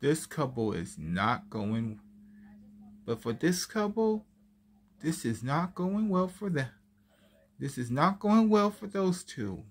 this couple is not going but for this couple this is not going well for them. This is not going well for those two.